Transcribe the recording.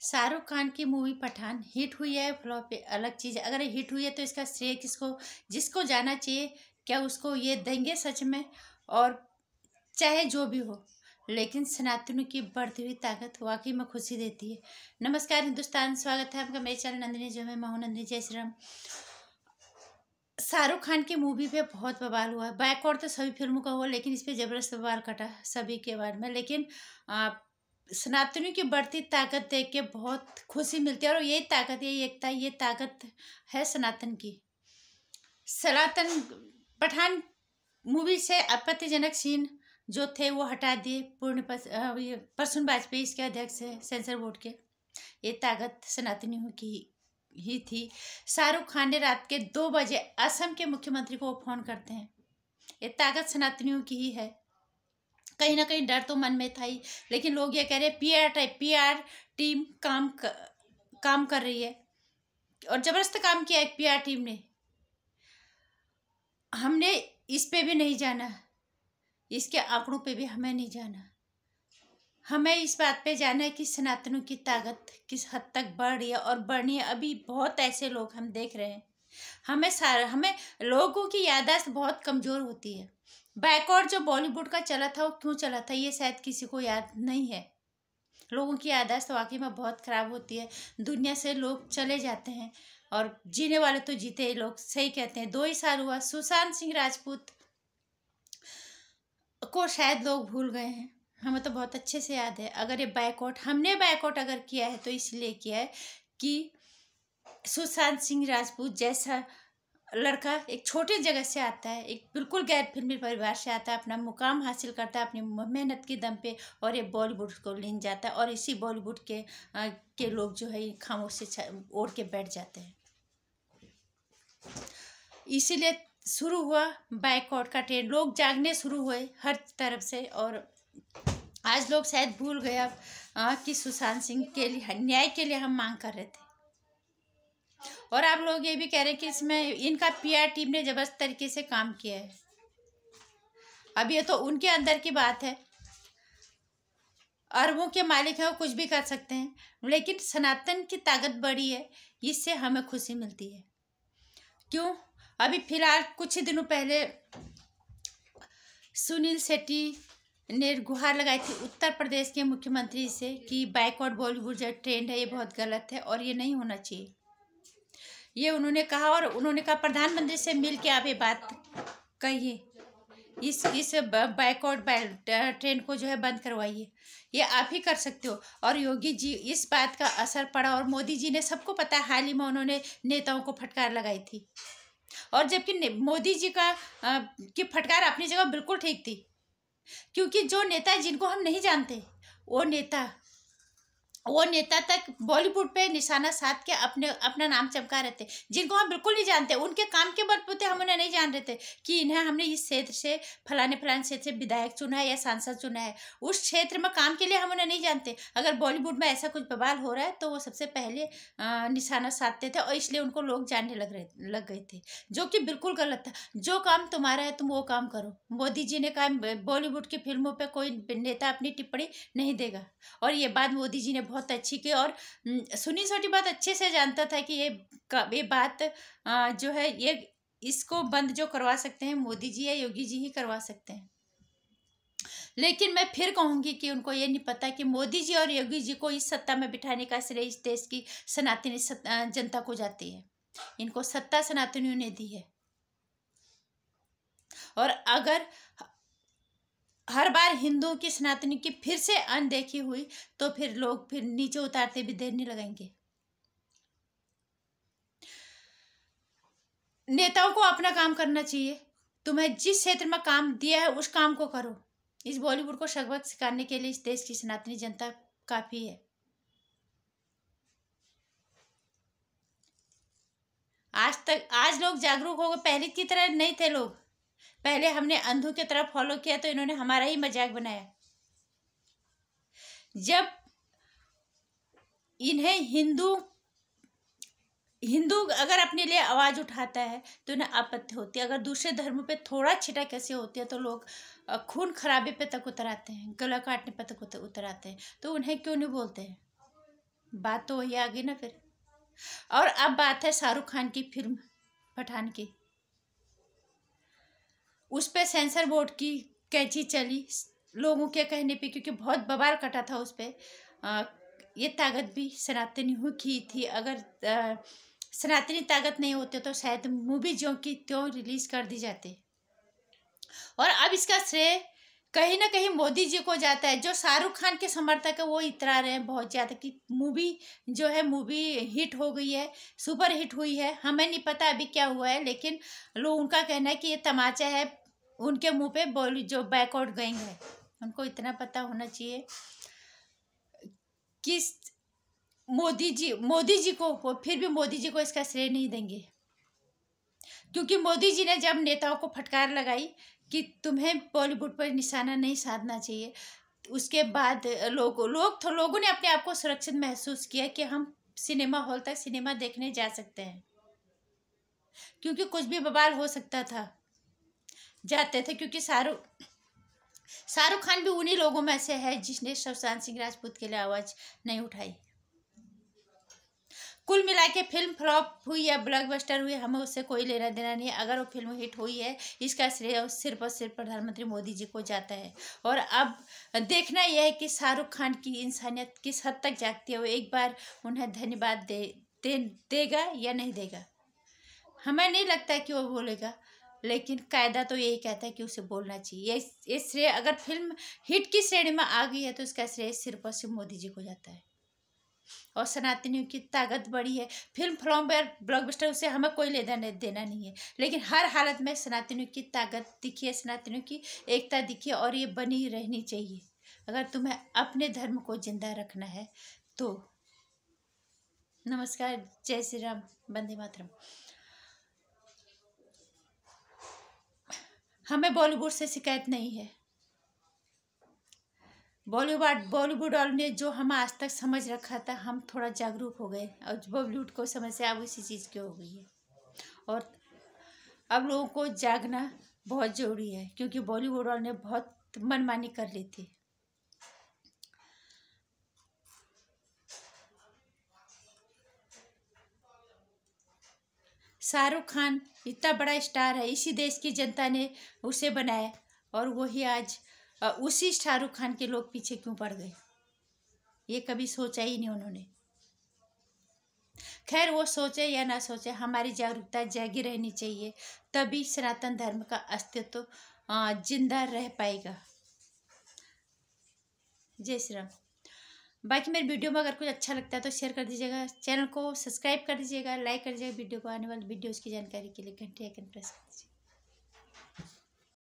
शाहरुख खान की movie Pathan hit हुई है फ्लॉप अलग चीज़ है। अगर हिट हुई है तो इसका श्रेय किसको, जिसको जाना चाहिए, क्या उसको ये देंगे सच में? और चाहे जो भी हो, लेकिन सनातनों की बढ़ती हुई ताकत वाकई में खुशी देती है। नमस्कार, हिंदुस्तान, स्वागत है आपका मेरे चैनल नंदिनी जो मैं। महू नंदिनी जय श्री राम। शाहरुख खान की मूवी पे बहुत बवाल हुआ है। बैकवर्ड तो सभी फ़िल्मों का हुआ, लेकिन इस पर ज़बरदस्त बवाल कटा सभी के बारे में। लेकिन सनातनियों की बढ़ती ताकत देख के बहुत खुशी मिलती है और यही ताकत, यही एकता, ये ताकत है सनातन की। सनातन पठान मूवी से आपत्तिजनक सीन जो थे वो हटा दिए पूर्ण प्रसून वाजपेयी इसके अध्यक्ष है, सेंसर बोर्ड के। ये ताकत सनातनियों की ही थी। शाहरुख खान ने रात के दो बजे असम के मुख्यमंत्री को फ़ोन करते हैं। ये ताकत सनातनियों की ही है। कहीं ना कहीं डर तो मन में था ही। लेकिन लोग ये कह रहे हैं P R type P R team काम कर, काम कर रही है। और ज़बरदस्त काम किया एक पी आर टीम ने। हमने इस पे भी नहीं जाना इसके आंकड़ों पे भी हमें नहीं जाना। हमें इस बात पे जाना है कि सनातनों की ताकत किस हद तक बढ़ रही है और बढ़नी है। अभी बहुत ऐसे लोग हम देख रहे हैं। हमें सारा हमें लोगों की यादाश्त बहुत कमज़ोर होती है। बैकवर्ड जो बॉलीवुड का चला था, वो क्यों चला था, ये शायद किसी को याद नहीं है। लोगों की यादाश्त तो वाकई में बहुत ख़राब होती है। दुनिया से लोग चले जाते हैं और जीने वाले तो जीते ही लोग, सही कहते हैं। दो ही साल हुआ, सुशांत सिंह राजपूत को शायद लोग भूल गए हैं। हमें तो बहुत अच्छे से याद है। अगर ये बैकआउट हमने बैकआउट अगर किया है तो इसलिए किया है कि सुशांत सिंह राजपूत जैसा लड़का एक छोटी जगह से आता है एक बिल्कुल गैर फिल्मी परिवार से आता है अपना मुकाम हासिल करता है अपनी मेहनत के दम पे और ये बॉलीवुड को लीन जाता है और इसी बॉलीवुड के आ, के लोग जो है खामोश ओढ़ के बैठ जाते हैं। इसीलिए शुरू हुआ बैकआउट का ट्रेंड। लोग जागने शुरू हुए हर तरफ़ से और आज लोग शायद भूल गए अब कि सुशांत सिंह के लिए न्याय के लिए हम मांग कर रहे थे। और आप लोग ये भी कह रहे हैं कि इसमें इनका पीआर टीम ने ज़बरदस्त तरीके से काम किया है। अब ये तो उनके अंदर की बात है। अरबों के मालिक हैं वो कुछ भी कर सकते हैं, लेकिन सनातन की ताकत बड़ी है, इससे हमें खुशी मिलती है। क्यों? अभी फ़िलहाल कुछ ही दिनों पहले सुनील शेट्टी ने गुहार लगाई थी उत्तर प्रदेश के मुख्यमंत्री से कि बैकवर्ड बॉलीवुड जो ट्रेंड है, ये बहुत गलत है और ये नहीं होना चाहिए। ये उन्होंने कहा और उन्होंने कहा, प्रधानमंत्री से मिल के आप ये बात कहिए। इस इस बैकवर्ड ट्रेंड को जो है बंद करवाइए। ये आप ही कर सकते हो। और योगी जी, इस बात का असर पड़ा और मोदी जी ने सबको पता है, हाल ही में उन्होंने नेताओं को फटकार लगाई थी। और जबकि मोदी जी का की फटकार अपनी जगह बिल्कुल ठीक थी। क्योंकि जो नेता जिनको हम नहीं जानते, वो नेता वो नेता तक बॉलीवुड पे निशाना साध के अपने, अपना नाम चमका रहे थे, जिनको हम बिल्कुल नहीं जानते। उनके काम के बलबूते हम उन्हें नहीं जान रहे थे कि इन्हें हमने इस क्षेत्र से, फलाने फलाने क्षेत्र से विधायक चुना है या सांसद चुना है। उस क्षेत्र में काम के लिए हम उन्हें नहीं जानते। अगर बॉलीवुड में ऐसा कुछ बवाल हो रहा है तो वो सबसे पहले निशाना साधते थे और इसलिए उनको लोग जानने लग रहे, लग गए थे, जो कि बिल्कुल गलत था। जो काम तुम्हारा है, तुम वो काम करो। मोदी जी ने कहा, बॉलीवुड की फ़िल्मों पर कोई नेता अपनी टिप्पणी नहीं देगा। और ये बात मोदी जी ने बहुत अच्छी की और सुनी छोटी बात अच्छे से जानता था कि ये ये बात जो है ये इसको बंद जो करवा सकते हैं, मोदी जी या योगी जी ही करवा सकते हैं। लेकिन मैं फिर कहूँगी कि उनको ये नहीं पता कि मोदी जी और योगी जी को इस सत्ता में बिठाने का श्रेय इस देश की सनातनी जनता को जाती है। इनको सत्ता सनातनियों ने दी है। और अगर हर बार हिंदुओं की सनातनी की फिर से अनदेखी हुई तो फिर लोग फिर नीचे उतारते भी देर नहीं लगाएँगे। नेताओं को अपना काम करना चाहिए। तुम्हें जिस क्षेत्र में काम दिया है, उस काम को करो। इस बॉलीवुड को सबक सिखाने के लिए इस देश की सनातनी जनता काफ़ी है। आज तक, आज लोग जागरूक हो गए। पहले की तरह नहीं थे लोग। पहले हमने अंधों की तरफ़ फॉलो किया तो इन्होंने हमारा ही मज़ाक बनाया। जब इन्हें हिंदू हिंदू अगर अपने लिए आवाज़ उठाता है तो इन्हें आपत्ति होती है। अगर दूसरे धर्मों पे थोड़ा छिटा कैसे होती है तो लोग खून खराबे पे तक उतर आते हैं, गला काटने पे तक उतर आते हैं। तो उन्हें क्यों नहीं बोलते हैं? बात तो वही आ गई ना फिर। और अब बात है शाहरुख खान की फ़िल्म पठान की। उस पर सेंसर बोर्ड की कैची चली, लोगों के कहने पे, क्योंकि बहुत बवाल कटा था उस पर ये ताकत भी सनातनी हुई की थी। अगर सनातनी ताकत नहीं होते तो शायद मूवी जो की त्यों रिलीज़ कर दी जाती। और अब इसका श्रेय कहीं ना कहीं मोदी जी को जाता है, जो शाहरुख खान के समर्थक है, वो इतरा रहे हैं बहुत ज़्यादा कि मूवी जो है, मूवी हिट हो गई है, सुपर हिट हुई है। हमें नहीं पता अभी क्या हुआ है, लेकिन लोग उनका कहना है कि ये तमाचा है उनके मुँह पे बोली जो बैकआउट गई है। उनको इतना पता होना चाहिए कि मोदी जी मोदी जी को, वो फिर भी मोदी जी को इसका श्रेय नहीं देंगे। क्योंकि मोदी जी ने जब नेताओं को फटकार लगाई कि तुम्हें बॉलीवुड पर निशाना नहीं साधना चाहिए, उसके बाद लोग लोग तो लोगों ने अपने आप को सुरक्षित महसूस किया कि हम सिनेमा हॉल तक सिनेमा देखने जा सकते हैं। क्योंकि कुछ भी बवाल हो सकता था। जाते थे क्योंकि शाहरुख शाहरुख खान भी उन्हीं लोगों में से है जिसने सुशांत सिंह राजपूत के लिए आवाज़ नहीं उठाई। कुल मिला के फ़िल्म फ्लॉप हुई या ब्लॉकबस्टर हुई हमें उससे कोई लेना देना नहीं अगर वो फ़िल्म हिट हुई है इसका श्रेय सिर्फ़ और सिर्फ़ प्रधानमंत्री मोदी जी को जाता है। और अब देखना यह है कि शाहरुख खान की इंसानियत किस हद तक जागती है वो एक बार उन्हें धन्यवाद दे, दे देगा या नहीं देगा। हमें नहीं लगता कि वो बोलेगा। लेकिन कायदा तो यही कहता है कि उसे बोलना चाहिए। ये ये श्रेय अगर फ़िल्म हिट की श्रेणी में आ गई है तो इसका श्रेय सिर्फ़ और सिर्फ़ मोदी जी को जाता है। और सनातनियों की ताकत बड़ी है। फ़िल्म फ्लॉम ब्लॉकबस्टर उसे हमें कोई लेना देना नहीं है। लेकिन हर हालत में सनातनियों की ताकत दिखी है, सनातनियों की एकता दिखी और ये बनी रहनी चाहिए। अगर तुम्हें अपने धर्म को ज़िंदा रखना है तो नमस्कार, जय श्री राम, वंदे मातरम। हमें बॉलीवुड से शिकायत नहीं है। बॉलीवुड बॉलीवुड वालों ने जो हम आज तक समझ रखा था, हम थोड़ा जागरूक हो गए और बॉलीवुड को समस्या अब उसी चीज़ की हो गई है। और अब लोगों को जागना बहुत ज़रूरी है, क्योंकि बॉलीवुड वालों ने बहुत मनमानी कर ली थी शाहरुख खान इतना बड़ा स्टार है, इसी देश की जनता ने उसे बनाया और वही आज उसी शाहरुख खान के लोग पीछे क्यों पड़ गए? ये कभी सोचा ही नहीं उन्होंने। खैर, वो सोचे या ना सोचे, हमारी जागरूकता जागी रहनी चाहिए, तभी सनातन धर्म का अस्तित्व ज़िंदा रह पाएगा। जय श्री राम। बाकी मेरे वीडियो में अगर कुछ अच्छा लगता है तो शेयर कर दीजिएगा। चैनल को सब्सक्राइब कर दीजिएगा लाइक कर दीजिएगा वीडियो को, आने वाली वीडियोज़ की जानकारी के लिए घंटे आइकन प्रेस कर दीजिए।